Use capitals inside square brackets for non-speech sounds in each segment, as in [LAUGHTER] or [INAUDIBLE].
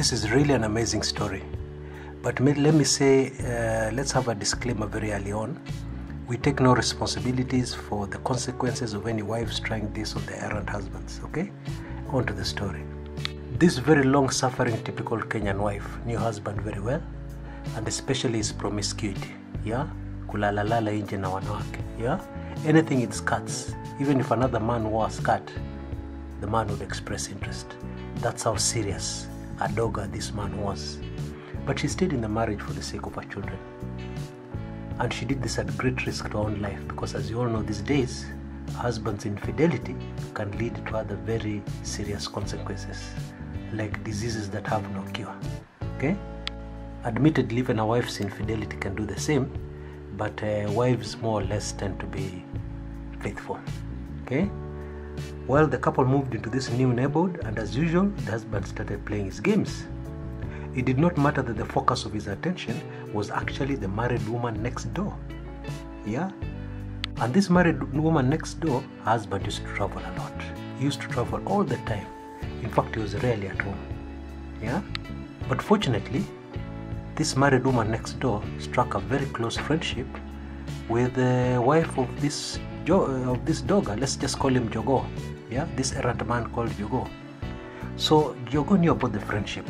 This is really an amazing story. But let me say, uh, let's have a disclaimer very early on. We take no responsibilities for the consequences of any wives trying this on their errant husbands. Okay? On to the story. This very long suffering, typical Kenyan wife knew husband very well, and especially his promiscuity. Yeah? Kulalalala nje na wanawake. Yeah? Anything in skirts. Even if another man wore a skirt, the man would express interest. That's how serious a dogger this man was. But she stayed in the marriage for the sake of her children. And she did this at great risk to her own life because, as you all know these days, husband's infidelity can lead to other very serious consequences, like diseases that have no cure. Okay? Admittedly, even a wife's infidelity can do the same, but uh, wives more or less tend to be faithful. Okay? Well, the couple moved into this new neighborhood, and as usual, the husband started playing his games. It did not matter that the focus of his attention was actually the married woman next door. Yeah? And this married woman next door, husband used to travel a lot. He used to travel all the time. In fact, he was rarely at home. Yeah? But fortunately, this married woman next door struck a very close friendship with the wife of this jo- uh, of this dogger. Uh, let's just call him Jogo. Yeah, this errant man called Jogo. So Jogo knew about the friendship,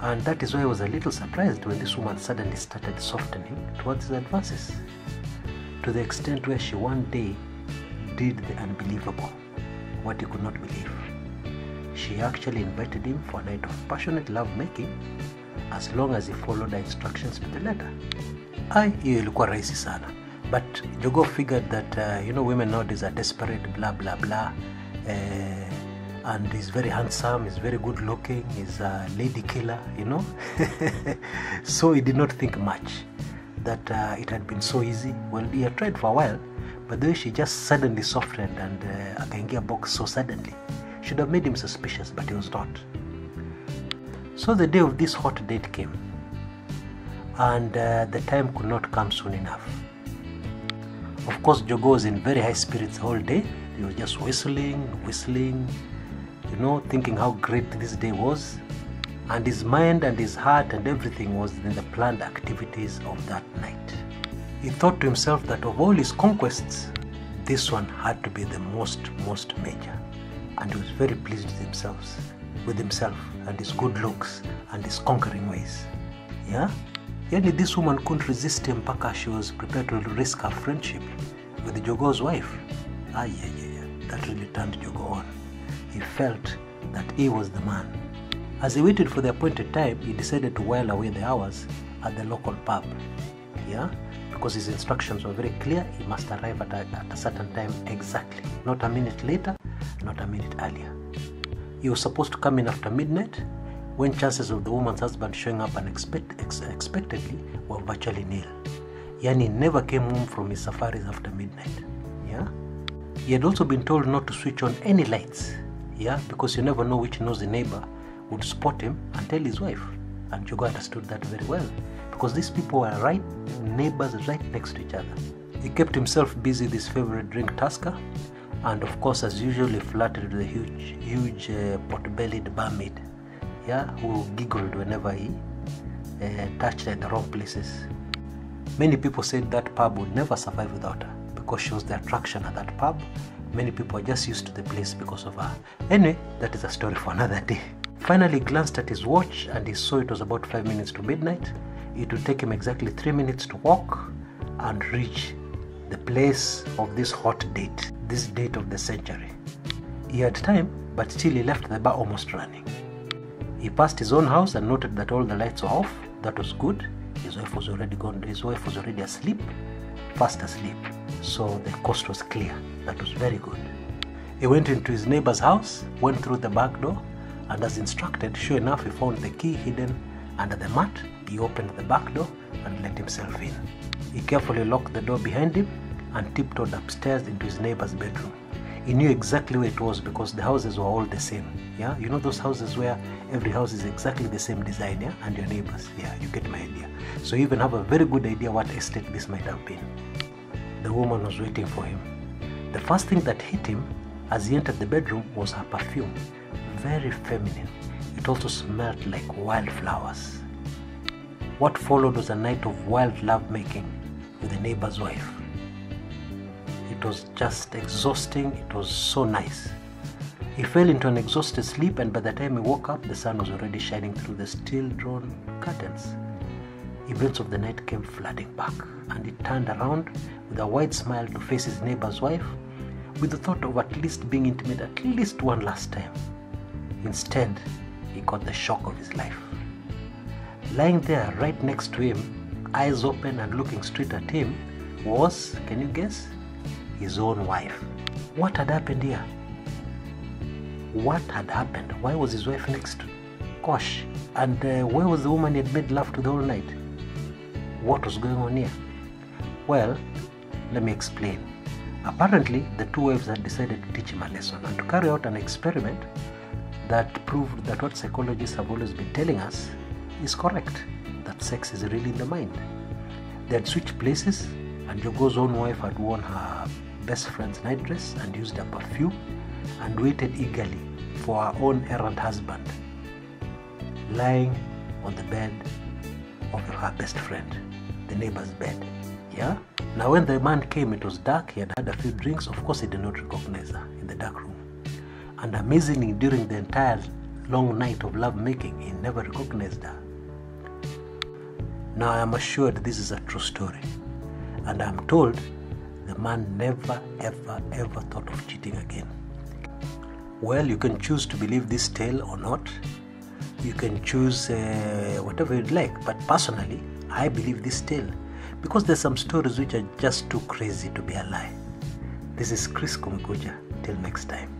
and that is why I was a little surprised when this woman suddenly started softening towards his advances, to the extent where she one day did the unbelievable, what he could not believe. She actually invited him for a night of passionate love making as long as he followed the instructions to the letter. Ai, hiyo ilikuwa rahisi sana. But Jogo figured that, uh, you know, women nowadays are desperate, blah, blah, blah. Uh, and he's very handsome, he's very good looking, he's a lady killer, you know. [LAUGHS] so he did not think much that uh, it had been so easy. Well, he had tried for a while, but then she just suddenly softened and uh, akaingia box so suddenly should have made him suspicious, but he was not. So the day of this hot date came, and uh, the time could not come soon enough. Of course, Jogo was in very high spirits whole day. He was just whistling, whistling, you know, thinking how great this day was. And his mind and his heart and everything was in the planned activities of that night. He thought to himself that of all his conquests, this one had to be the most, most major. And he was very pleased with himself, with himself and his good looks and his conquering ways. Yeah? Yani this woman couldn't resist him mpaka she was prepared to risk her friendship with Jogo's wife. Ah, yeah, yeah, yeah. That really turned Jogo on. He felt that he was the man. As he waited for the appointed time, he decided to while away the hours at the local pub. Yeah? Because his instructions were very clear, he must arrive at a, at a certain time exactly. Not a minute later, not a minute earlier. He was supposed to come in after midnight when chances of the woman's husband showing up unexpectedly were virtually nil. Yani never came home from his safaris after midnight. Yeah? He had also been told not to switch on any lights. Yeah, because you never know which nosy neighbor would spot him and tell his wife. And Jogo understood that very well. Because these people were right neighbors right next to each other. He kept himself busy with his favorite drink Tusker, and of course, as usual, he flirted with the huge, huge uh, pot-bellied barmaid, yeah, who giggled whenever he uh, touched at the wrong places. Many people said that pub would never survive without her because she was the attraction at that pub. Many people are just used to the place because of her. Anyway, that is a story for another day. Finally, he glanced at his watch and he saw it was about five minutes to midnight. It would take him exactly three minutes to walk and reach the place of this hot date, this date of the century. He had time, but still he left the bar almost running. He passed his own house and noted that all the lights were off. That was good. His wife was already gone. His wife was already asleep, fast asleep. So the coast was clear. That was very good. He went into his neighbor's house, went through the back door, and as instructed, sure enough, he found the key hidden under the mat. He opened the back door and let himself in. He carefully locked the door behind him and tiptoed upstairs into his neighbor's bedroom. He knew exactly where it was because the houses were all the same. Yeah, you know those houses where every house is exactly the same design, yeah, and your neighbors. Yeah, you get my idea. So you even have a very good idea what estate this might have been. The woman was waiting for him. The first thing that hit him as he entered the bedroom was her perfume. Very feminine. It also smelled like wildflowers. What followed was a night of wild lovemaking with the neighbor's wife. It was just exhausting, it was so nice. He fell into an exhausted sleep, and by the time he woke up, the sun was already shining through the still drawn curtains. Events of the night came flooding back, and he turned around with a wide smile to face his neighbor's wife with the thought of at least being intimate at least one last time. Instead, he got the shock of his life. Lying there right next to him, eyes open and looking straight at him, was, can you guess? His own wife. What had happened here? What had happened? Why was his wife next to Kosh? and uh, where was the woman he had made love to the whole night? What was going on here? Well, let me explain. Apparently, the two wives had decided to teach him a lesson and to carry out an experiment that proved that what psychologists have always been telling us is correct that sex is really in the mind. They had switched places, and Jogo's own wife had worn her best friend's nightdress and used a perfume and waited eagerly for her own errant husband lying on the bed of her best friend, the neighbor's bed. Yeah? Now, when the man came, it was dark. He had had a few drinks. Of course, he did not recognize her in the dark room. And amazingly, during the entire long night of lovemaking, he never recognized her. Now, I am assured this is a true story. And I am told man never, ever, ever thought of cheating again. Well, you can choose to believe this tale or not. You can choose uh, whatever you'd like. But personally, I believe this tale because there's some stories which are just too crazy to be a lie. This is Chris Kumekucha. Till next time.